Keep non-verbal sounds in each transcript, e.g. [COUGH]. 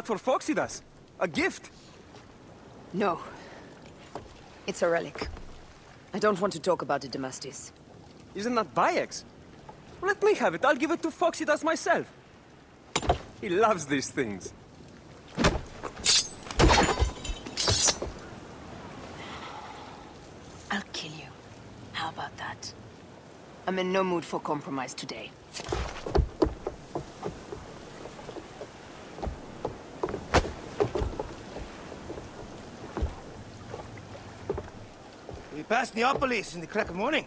Is that for Phoxidas? A gift? No. It's a relic. I don't want to talk about it, Damastis. Isn't that Bayek's? Let me have it. I'll give it to Phoxidas myself. He loves these things. I'll kill you. How about that? I'm in no mood for compromise today. We pass Neapolis in the crack of morning.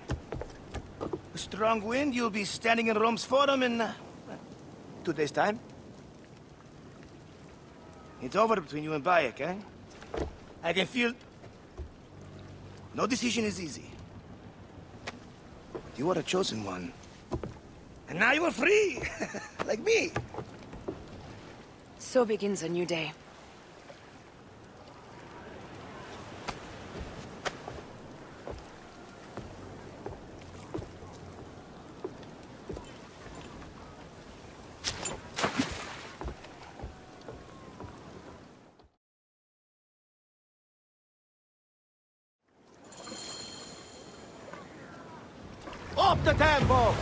A strong wind, you'll be standing in Rome's forum in... Uh, two days' time. It's over between you and Bayek, eh? I can feel... No decision is easy. You are a chosen one. And now you are free! [LAUGHS] like me! So begins a new day. Up the tempo!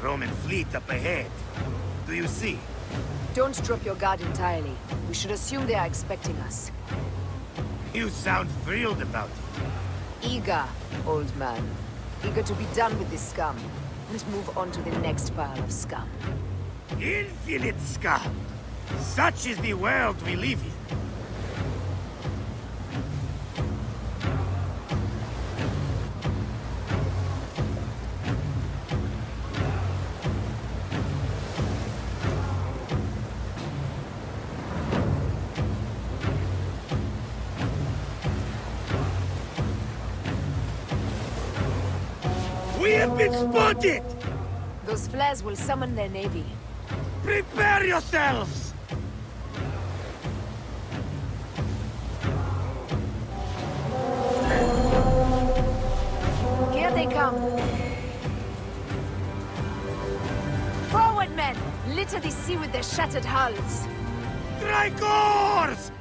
Roman fleet up ahead. Do you see? Don't drop your guard entirely. We should assume they are expecting us. You sound thrilled about it. Eager, old man. Eager to be done with this scum. And move on to the next pile of scum. Infinite scum! Such is the world we live in. Been spotted! Those flares will summon their navy. Prepare yourselves! Here they come. Forward, men! Litter the sea with their shattered hulls. Strikers! Ah,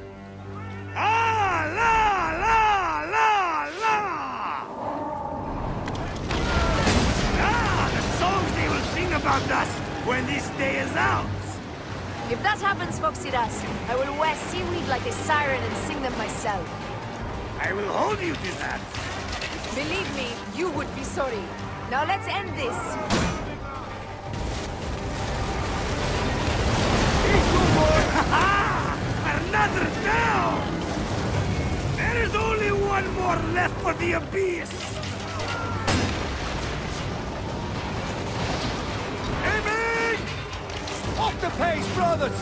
about us when this day is out! If that happens, Phoxidas, I will wear seaweed like a siren and sing them myself. I will hold you to that. Believe me, you would be sorry. Now let's end this. Another down! There is only one more left for the Abyss! Off the pace, brothers!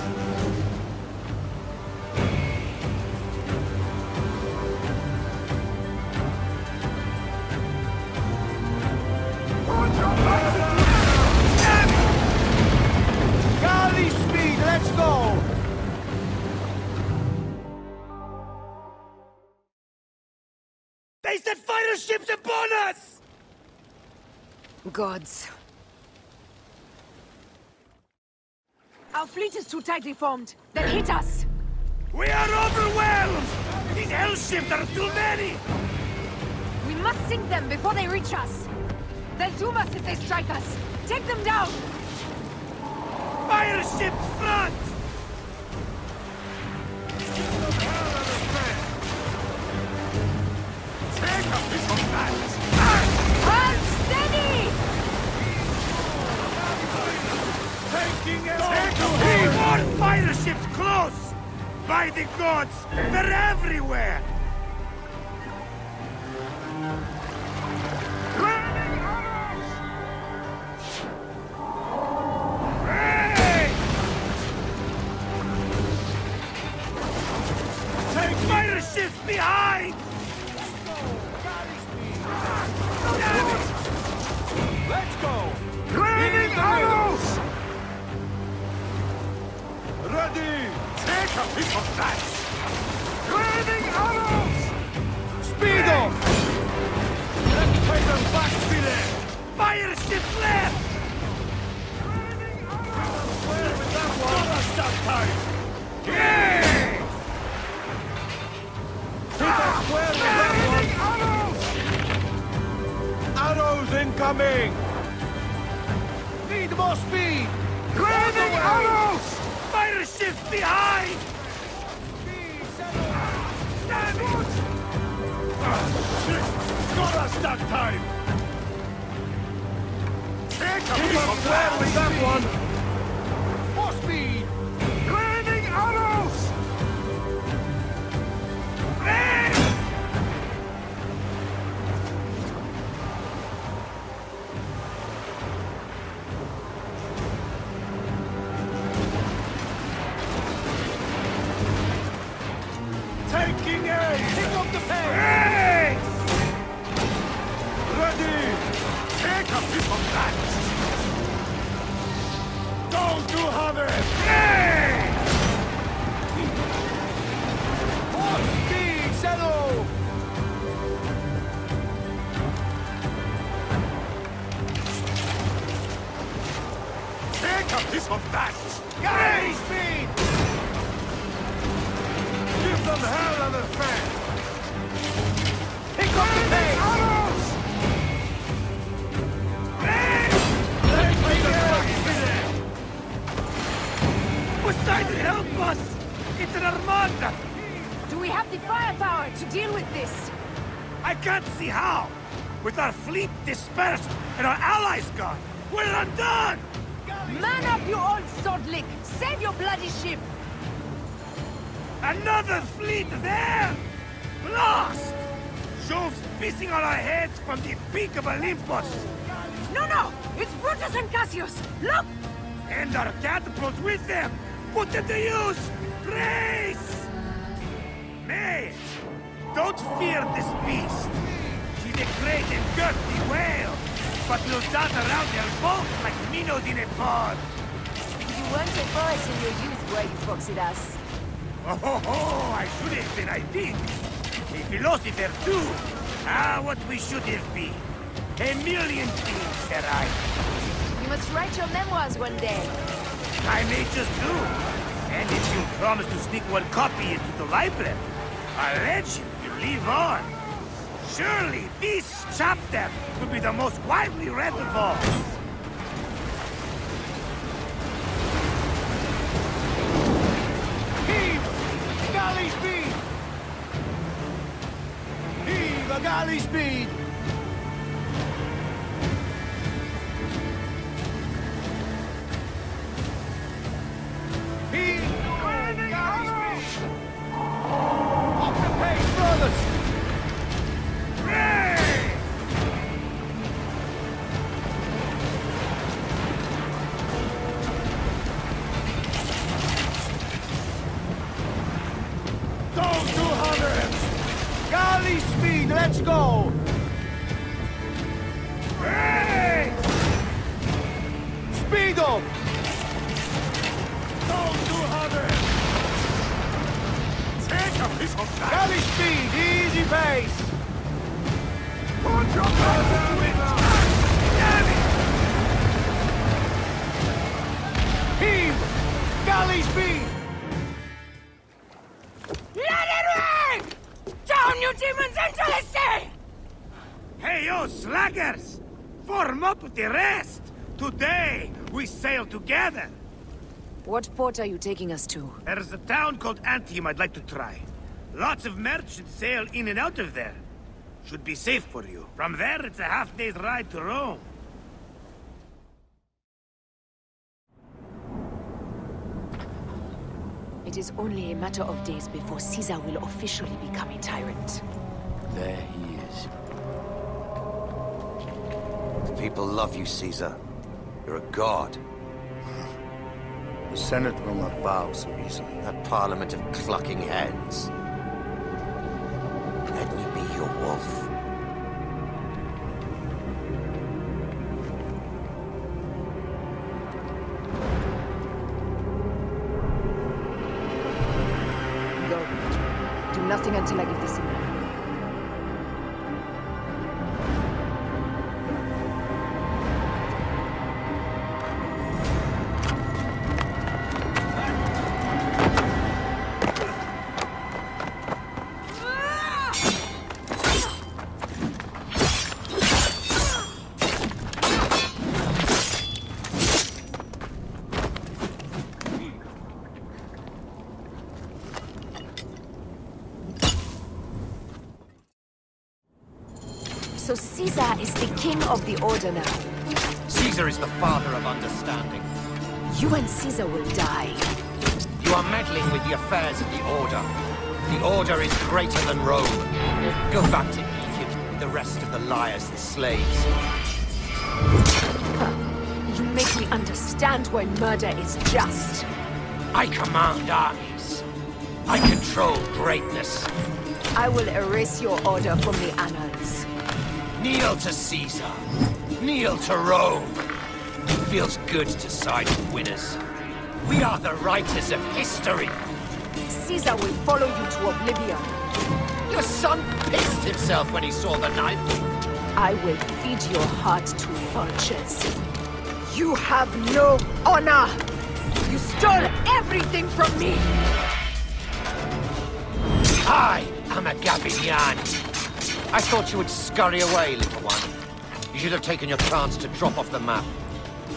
Galley speed, let's go! They set fighter ships upon us! Gods. Our fleet is too tightly formed. They'll hit us. We are overwhelmed! These hell ships are too many! We must sink them before they reach us. They'll doom us if they strike us. Take them down! Fire ships front! Take up this combat! Hold steady! Three more fire ships close! By the gods, they're everywhere! Take a piece of that! Raining arrows! Speedo! Let's pay them back! Fire ship left! Raining arrows! Where that one? Us that one? Arrows incoming! Need more speed! Raining arrows! Fire ships behind! Damn it! Ah! Got us that time! Of that that one! More speed! Deal with this? I can't see how! With our fleet dispersed and our allies gone, we're undone! Man up, you old sodlick! Save your bloody ship! Another fleet there! Blast! Jove's pissing on our heads from the peak of Olympus! No, no! It's Brutus and Cassius! Look! And our catapults with them! Put them to use! Grace! May! Don't fear this beast! She's a great and girthy whale, but will dart around their boat like minnows in a pond! You weren't a boys in your youth, were you, Phoxidas? Oh, ho, ho, I should have been, I think. A philosopher, too. Ah, what we should have been. A million things that I... You must write your memoirs one day. I may just do. And if you promise to sneak one copy into the library, a legend will live on. Surely this chapter will be the most widely read of all. Heave! Galley speed! Heave a galley speed! Take a piece of speed, easy pace! Put your Damn it! Heave! Galley speed! Let it rain! Down, you demons, into the sea! Hey, you slackers! Form up with the rest! Today, we sail together! What port are you taking us to? There's a town called Antium I'd like to try. Lots of merchants sail in and out of there. Should be safe for you. From there, it's a half-day's ride to Rome. It is only a matter of days before Caesar will officially become a tyrant. There he is. The people love you, Caesar. You're a god. The Senate will not bow so easily. That parliament of clucking hens. Nothing until I give the signal. So Caesar is the king of the Order now. Caesar is the father of understanding. You and Caesar will die. You are meddling with the affairs of the Order. The Order is greater than Rome. Go back to Egypt with the rest of the liars and slaves. You make me understand why murder is just. I command armies. I control greatness. I will erase your order from the annals. Kneel to Caesar. Kneel to Rome. It feels good to side with winners. We are the writers of history. Caesar will follow you to oblivion. Your son pissed himself when he saw the knife. I will feed your heart to vultures. You have no honor! You stole everything from me! I am a Gabiniani. I thought you would scurry away, little one. You should have taken your chance to drop off the map.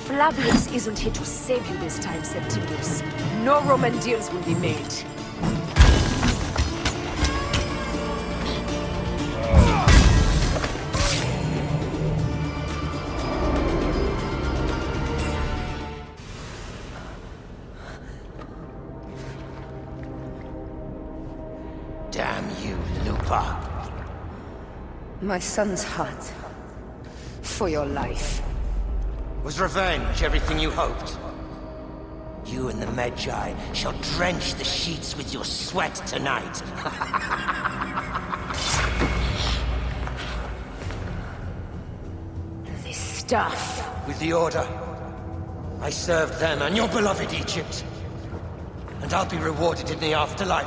Flavius isn't here to save you this time, Septimius. No Roman deals will be made. My son's heart. For your life. Was revenge everything you hoped? You and the Magi shall drench the sheets with your sweat tonight. [LAUGHS] This stuff. With the Order, I served them and your beloved Egypt. And I'll be rewarded in the afterlife.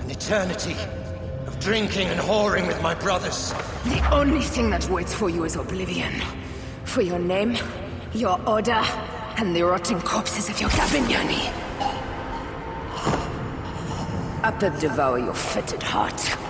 An eternity of drinking and whoring with my brothers. The only thing that waits for you is oblivion. For your name, your order, and the rotting corpses of your Gabiniani. Up and devour your fetid heart.